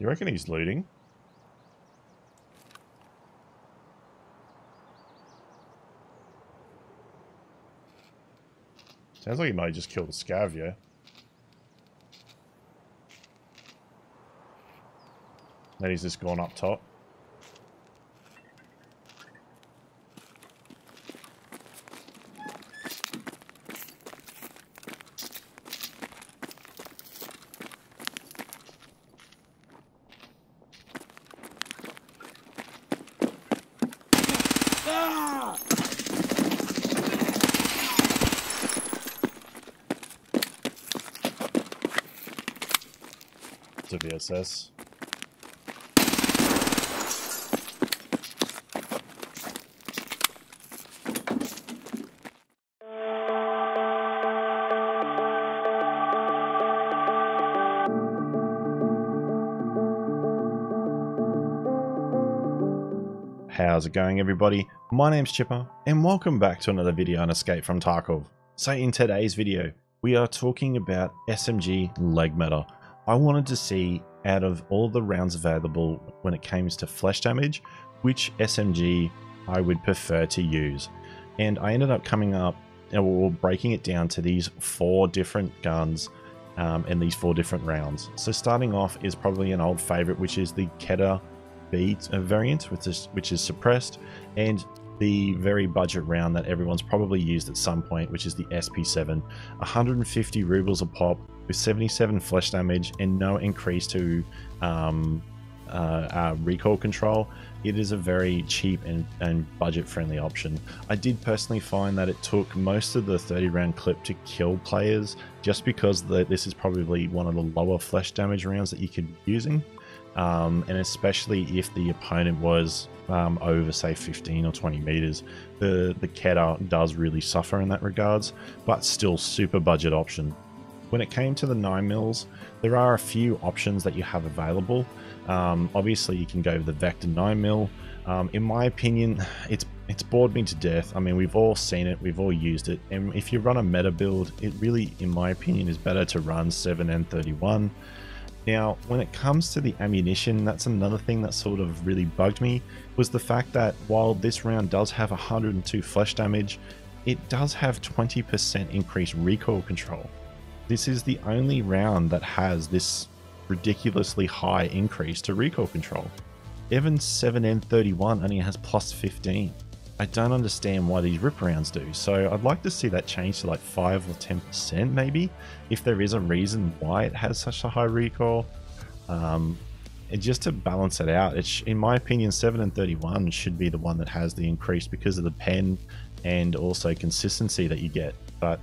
you reckon he's looting? Sounds like he might just kill the scav, yeah? Then he's just gone up top. How's it going everybody? My name's Chippa and welcome back to another video on Escape from Tarkov. So in today's video, we are talking about SMG leg meta. I wanted to see out of all the rounds available when it comes to flesh damage, which SMG I would prefer to use. And I ended up coming up, or breaking it down to these four different guns um, and these four different rounds. So starting off is probably an old favorite, which is the Keter B variant, which is, which is suppressed, and the very budget round that everyone's probably used at some point, which is the SP7. 150 rubles a pop with 77 flesh damage and no increase to um, uh, recoil control. It is a very cheap and, and budget friendly option. I did personally find that it took most of the 30 round clip to kill players just because the, this is probably one of the lower flesh damage rounds that you could be using. Um, and especially if the opponent was um, over say 15 or 20 meters the the does really suffer in that regards but still super budget option when it came to the 9 mils there are a few options that you have available. Um, obviously you can go with the vector 9 mil. Um, in my opinion it's it's bored me to death. I mean we've all seen it. We've all used it. And if you run a meta build it really in my opinion is better to run 7n31 now, when it comes to the ammunition, that's another thing that sort of really bugged me, was the fact that while this round does have 102 flesh damage, it does have 20% increased recoil control. This is the only round that has this ridiculously high increase to recoil control. Evan's 7N31 only has plus 15. I don't understand why these rip rounds do. So I'd like to see that change to like 5 or 10% maybe, if there is a reason why it has such a high recoil. Um, and just to balance it out, it's, in my opinion, 7N31 should be the one that has the increase because of the pen and also consistency that you get. But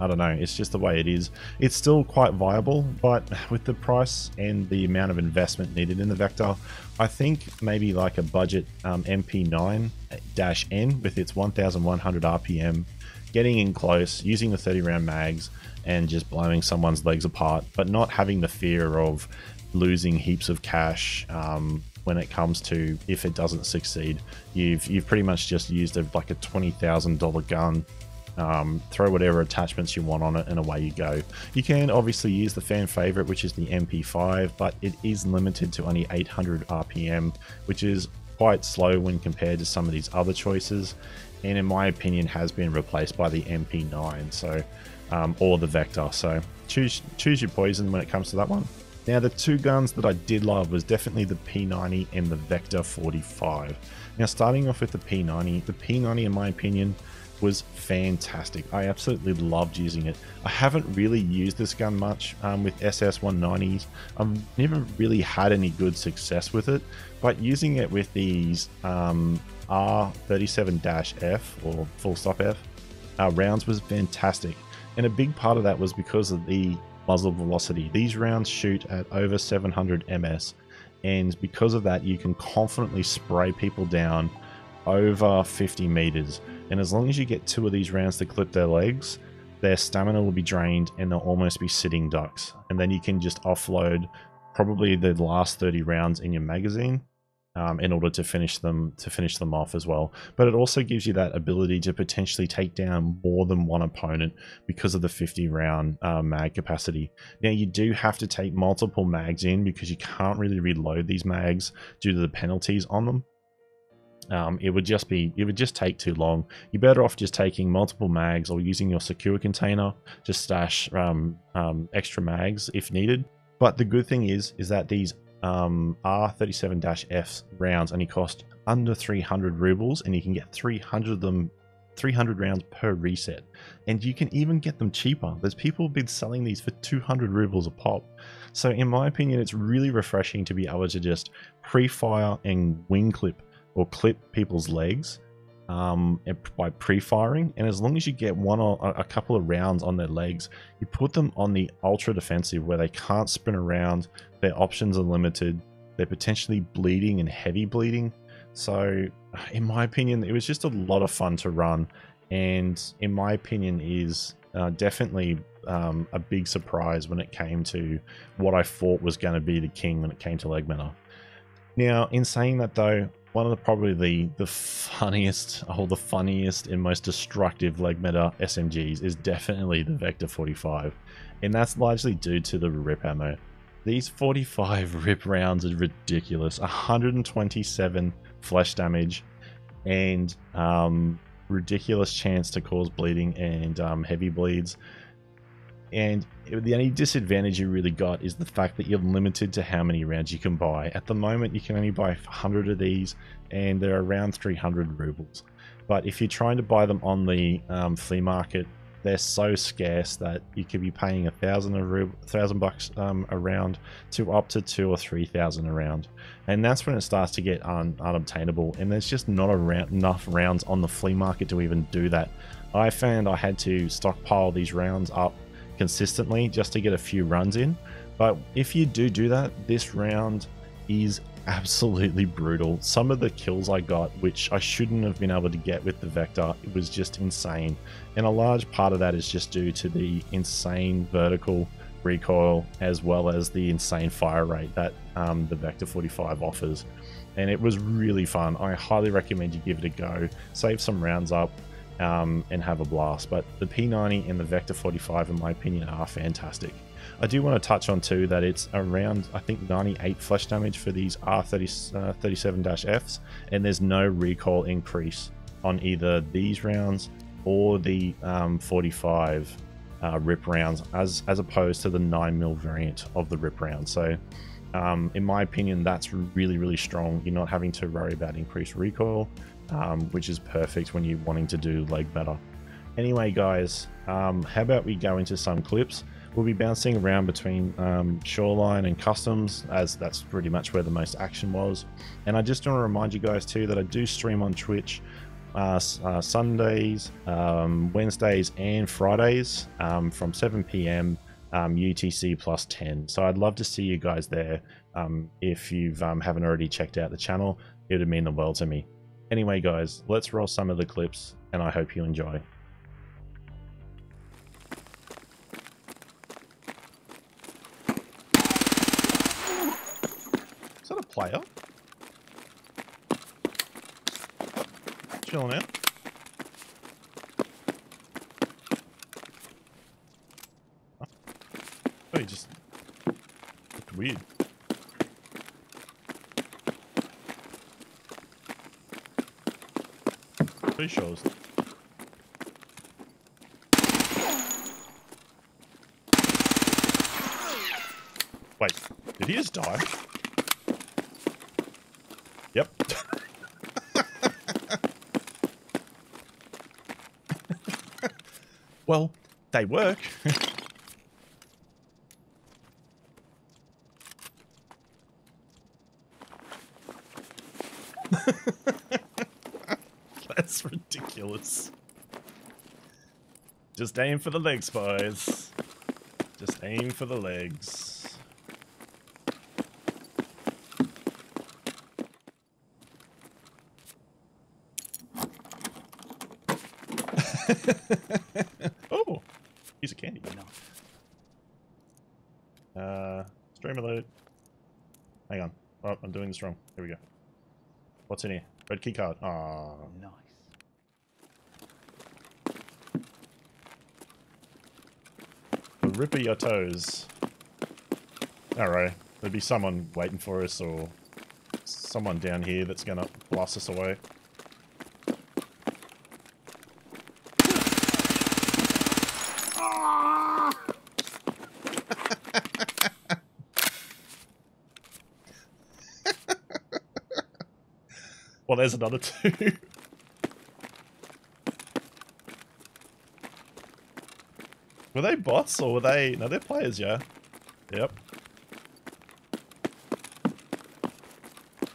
I don't know, it's just the way it is. It's still quite viable, but with the price and the amount of investment needed in the Vector, I think maybe like a budget um, MP9-N with its 1100 RPM, getting in close, using the 30 round mags, and just blowing someone's legs apart, but not having the fear of losing heaps of cash um, when it comes to if it doesn't succeed. You've you've pretty much just used a, like a twenty thousand dollar gun um, throw whatever attachments you want on it and away you go. You can obviously use the fan favorite, which is the MP5, but it is limited to only 800 RPM, which is quite slow when compared to some of these other choices. And in my opinion, has been replaced by the MP9, so um, or the Vector. So choose choose your poison when it comes to that one. Now the two guns that I did love was definitely the P90 and the Vector 45. Now starting off with the P90, the P90 in my opinion was fantastic. I absolutely loved using it. I haven't really used this gun much um, with SS190s. I've never really had any good success with it, but using it with these um, R37-F or full stop F uh, rounds was fantastic. And a big part of that was because of the muzzle velocity. These rounds shoot at over 700 ms, and because of that, you can confidently spray people down over 50 meters. And as long as you get two of these rounds to clip their legs, their stamina will be drained and they'll almost be sitting ducks. And then you can just offload probably the last 30 rounds in your magazine um, in order to finish them to finish them off as well. But it also gives you that ability to potentially take down more than one opponent because of the 50 round uh, mag capacity. Now you do have to take multiple mags in because you can't really reload these mags due to the penalties on them. Um, it would just be it would just take too long. You're better off just taking multiple mags or using your secure container to stash um, um, extra mags if needed. But the good thing is is that these um, R37-F rounds only cost under 300 rubles and you can get 300 of them 300 rounds per reset. And you can even get them cheaper. There's people who've been selling these for 200 rubles a pop. So in my opinion it's really refreshing to be able to just pre-fire and wing clip or clip people's legs um, by pre-firing. And as long as you get one or a couple of rounds on their legs you put them on the ultra defensive where they can't spin around their options are limited they're potentially bleeding and heavy bleeding. So in my opinion it was just a lot of fun to run. And in my opinion is uh, definitely um, a big surprise when it came to what I thought was going to be the king when it came to leg meta. Now, in saying that though, one of the probably the the funniest or the funniest and most destructive leg meta SMGs is definitely the Vector 45, and that's largely due to the rip ammo. These 45 rip rounds are ridiculous. 127 flesh damage and um, ridiculous chance to cause bleeding and um, heavy bleeds. And the only disadvantage you really got is the fact that you're limited to how many rounds you can buy. At the moment, you can only buy 100 of these, and they're around 300 rubles. But if you're trying to buy them on the um, flea market, they're so scarce that you could be paying a thousand a thousand bucks um, around to up to two or three thousand around, and that's when it starts to get un unobtainable. And there's just not enough rounds on the flea market to even do that. I found I had to stockpile these rounds up consistently just to get a few runs in. But if you do do that, this round is absolutely brutal. Some of the kills I got, which I shouldn't have been able to get with the Vector, it was just insane. And a large part of that is just due to the insane vertical recoil as well as the insane fire rate that um, the Vector 45 offers. And it was really fun. I highly recommend you give it a go. Save some rounds up um, and have a blast. But the P90 and the Vector 45, in my opinion, are fantastic. I do want to touch on too that it's around I think 98 flesh damage for these R37-Fs, and there's no recoil increase on either these rounds or the um, 45 uh, rip rounds, as as opposed to the 9mm variant of the rip round. So. Um, in my opinion, that's really, really strong. You're not having to worry about increased recoil um, which is perfect when you're wanting to do leg meta. Anyway, guys, um, how about we go into some clips? We'll be bouncing around between um, Shoreline and Customs, as that's pretty much where the most action was. And I just want to remind you guys too that I do stream on Twitch uh, uh, Sundays, um, Wednesdays, and Fridays um, from 7 p.m. Um, UTC plus 10. So I'd love to see you guys there. Um, if you um, haven't already checked out the channel, it would mean the world to me. Anyway, guys, let's roll some of the clips, and I hope you enjoy. Is that a player? Chilling out. Oh, he just looked weird. Three shows. Wait, did he just die? Yep. well, they work. That's ridiculous. Just aim for the legs, boys. Just aim for the legs. oh, piece of candy. Uh, stream alert. Hang on. Oh, I'm doing this wrong. Here we go. What's in here? Red key card. Oh, Nice. the ripper your toes. Alright, there'll be someone waiting for us or someone down here that's gonna blast us away. well, there's another two. Were they bots or were they... No, they're players, yeah. Yep.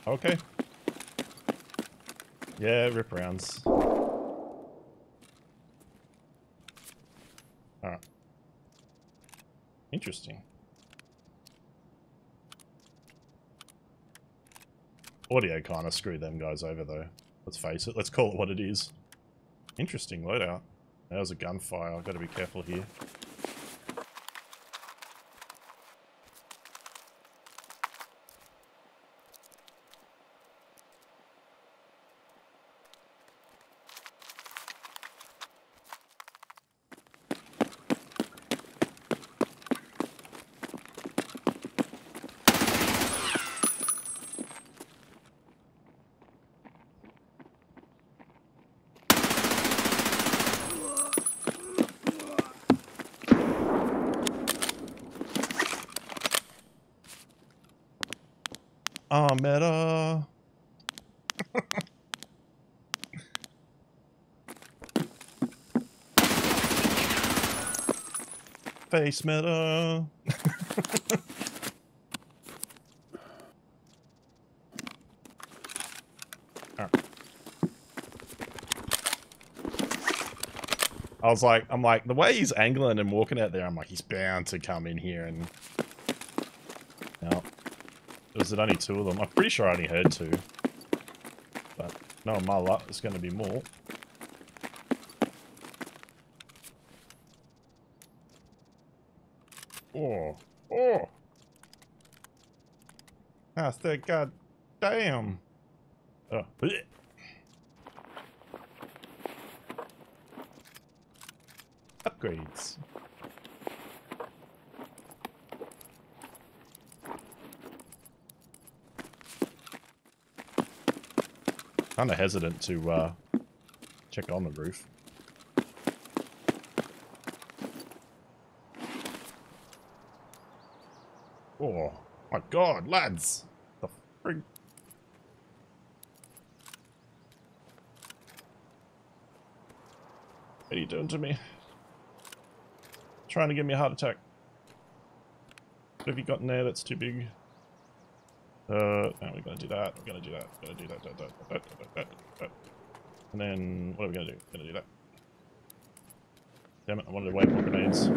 Okay. Yeah, rip rounds. Alright. Interesting. Audio kind of screwed them guys over though. Let's face it. Let's call it what it is. Interesting loadout. That was a gunfire. I've got to be careful here. Oh, meta. Face meta. I was like, I'm like, the way he's angling and walking out there, I'm like, he's bound to come in here and... Was it only two of them? I'm pretty sure I only heard two. But no, my luck, there's going to be more. Oh, oh! I said, God damn! Oh, bleh. Upgrades. Kind of hesitant to uh, check on the roof. Oh my god, lads! The frig. What are you doing to me? Trying to give me a heart attack. What have you got in there that's too big? Uh, no, we're gonna do that. We're gonna do that. We're gonna do that. that, that, that, that, that, that. And then what are we gonna do? We're gonna do that. Damn it! I wanted to wait more grenades.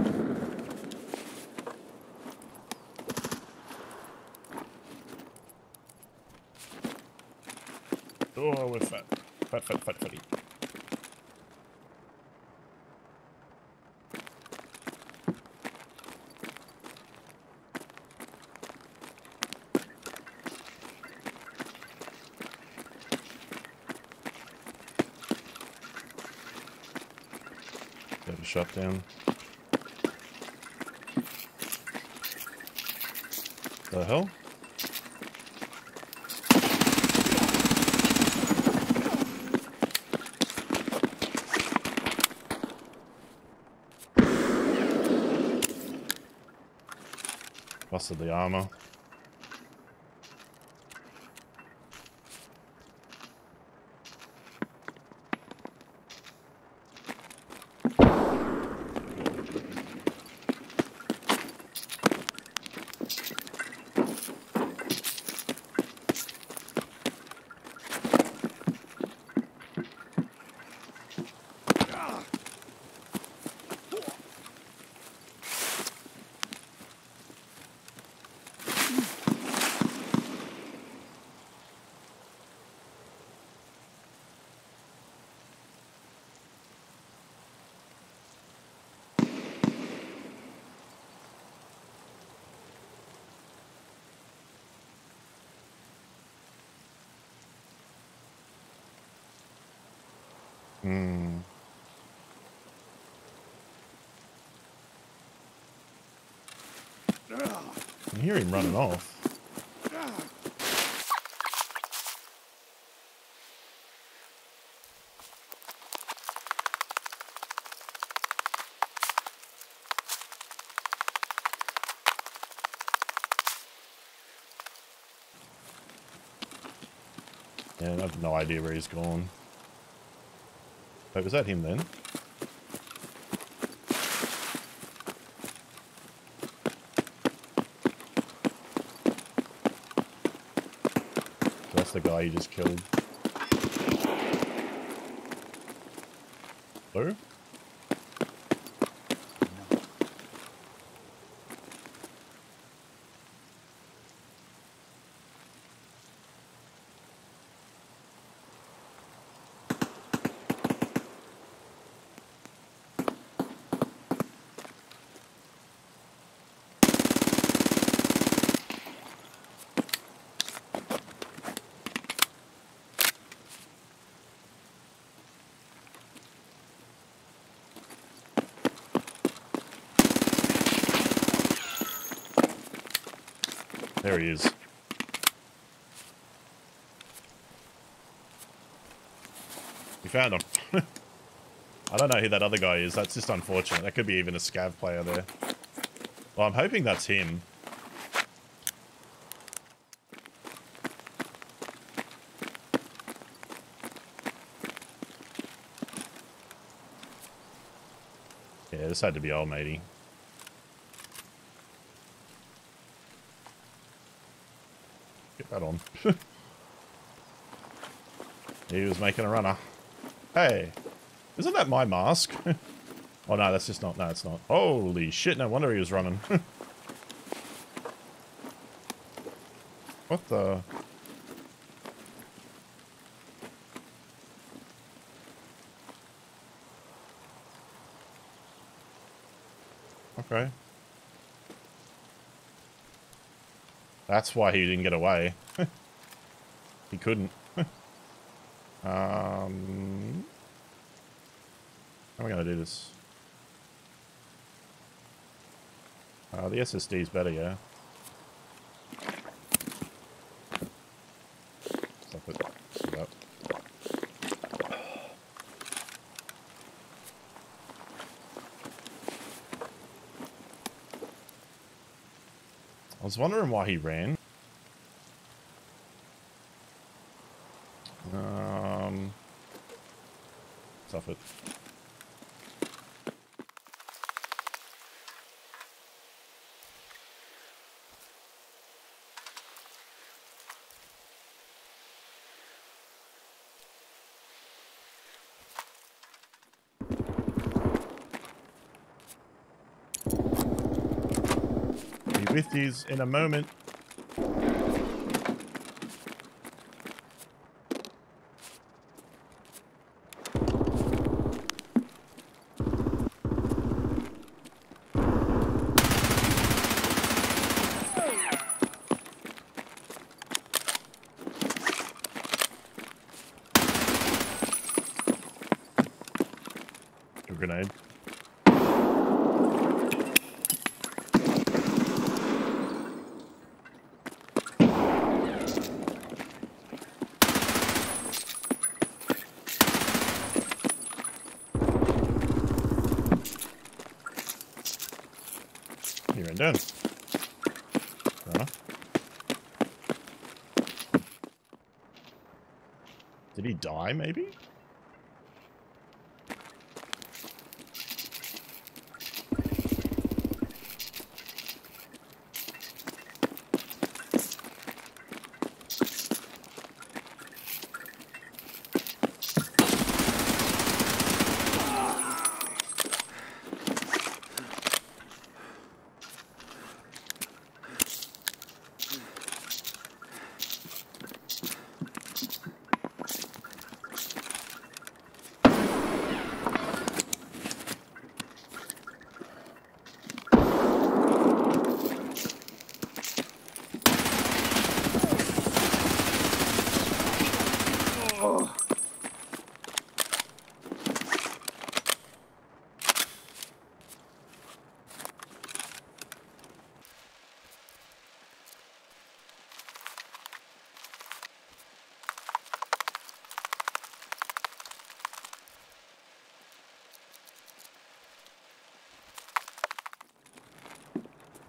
Oh, we're fat, fat, fat, fat, fatty. Got a shut down. The hell? Busted the armor. Hmm. I hear him running off. Yeah, I have no idea where he's gone. Wait, was that him then? That's the guy you just killed. Who? There he is. We found him. I don't know who that other guy is. That's just unfortunate. That could be even a scav player there. Well, I'm hoping that's him. Yeah, this had to be old matey. That on. he was making a runner. Hey, isn't that my mask? oh no, that's just not, no it's not. Holy shit, no wonder he was running. what the? Okay. That's why he didn't get away. he couldn't. um, how am I going to do this? Uh, the SSD is better, yeah. Stop it. Stop. I was wondering why he ran. Um, stuff it. With yous in a moment. A grenade. Enough. Did he die, maybe?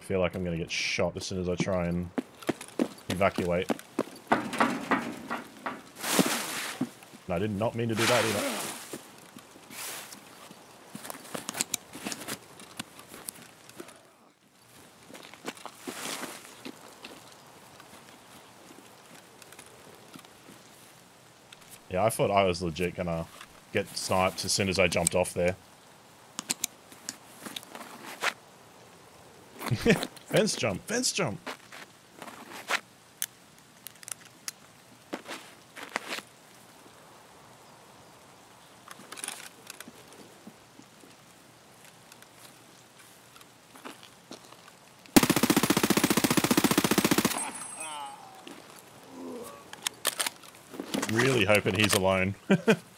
Feel like I'm going to get shot as soon as I try and evacuate. And I did not mean to do that either. Yeah, I thought I was legit gonna get sniped as soon as I jumped off there. fence jump, fence jump. Really hoping he's alone.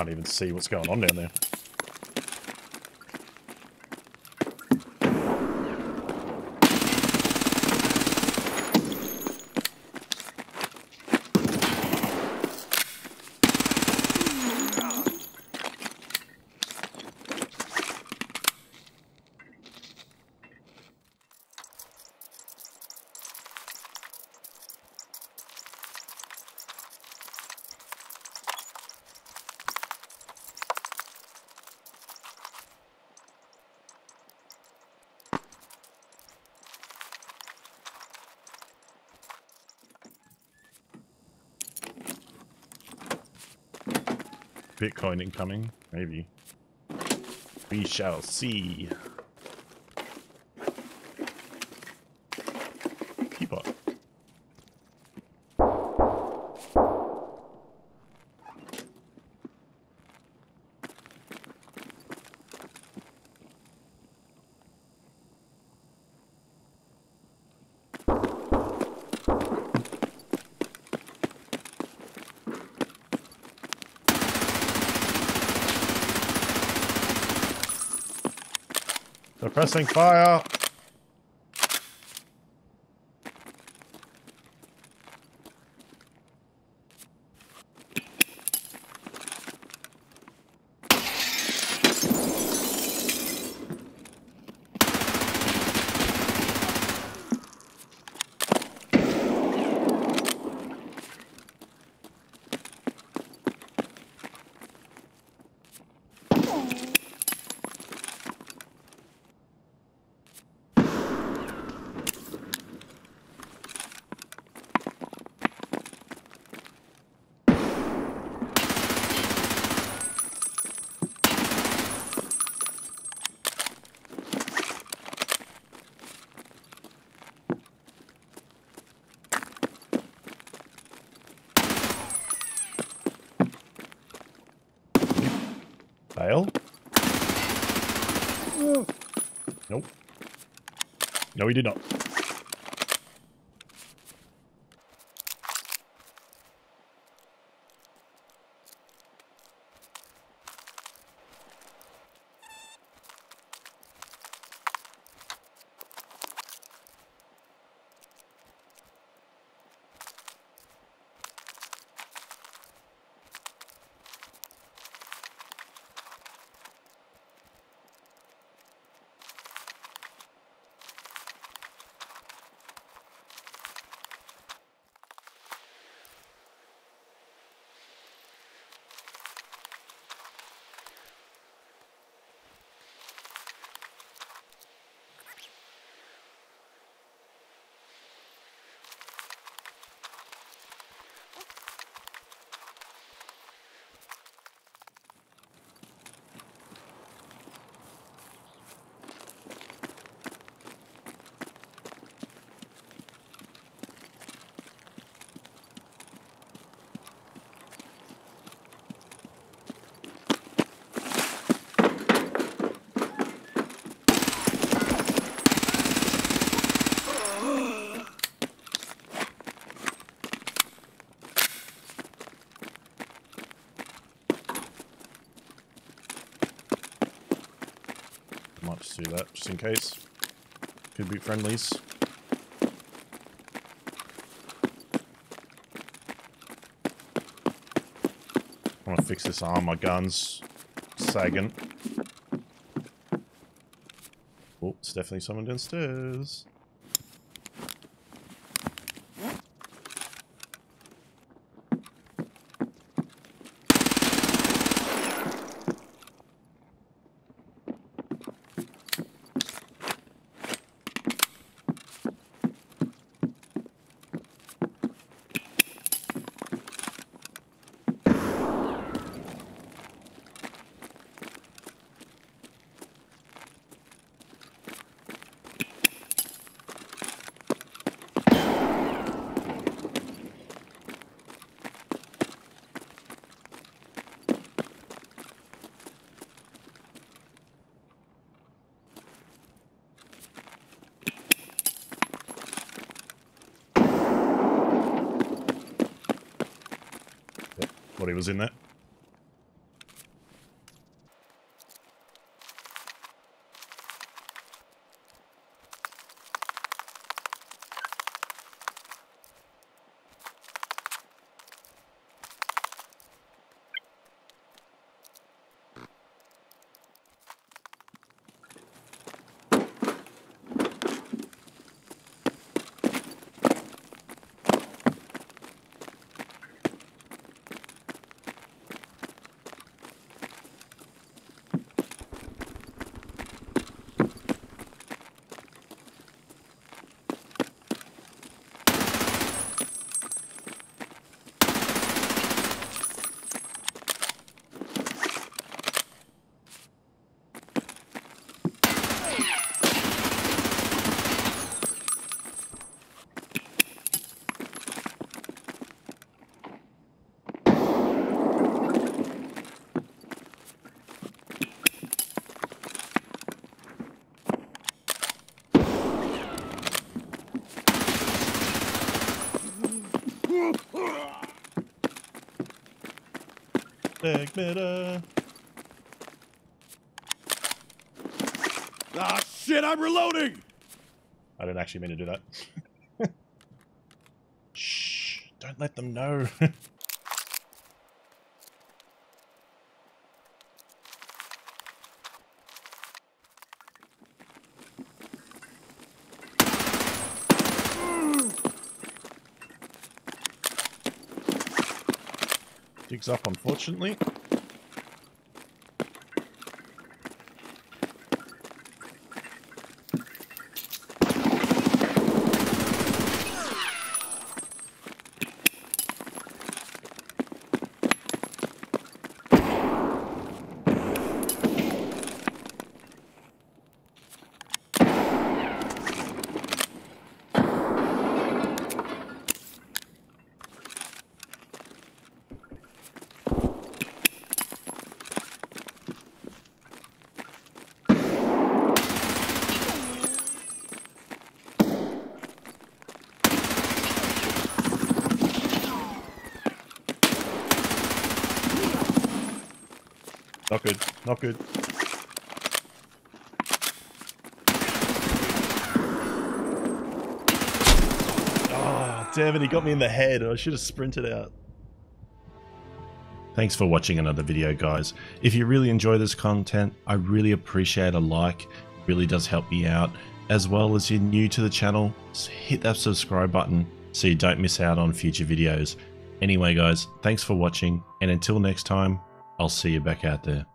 can't even see what's going on down there. Bitcoin incoming, maybe. We shall see. Suppressing fire. No, he did not. That just in case. Could be friendlies. I want to fix this arm. My gun's sagging. Oh, it's definitely someone downstairs. Was in there. Leg Ah, shit, I'm reloading! I didn't actually mean to do that. Shh, don't let them know. Up, unfortunately. Not good. Not good. Oh, damn it. He got me in the head. I should have sprinted out. Thanks for watching another video, guys. If you really enjoy this content, I really appreciate a like. It really does help me out. As well as you're new to the channel, hit that subscribe button so you don't miss out on future videos. Anyway, guys, thanks for watching, and until next time, I'll see you back out there.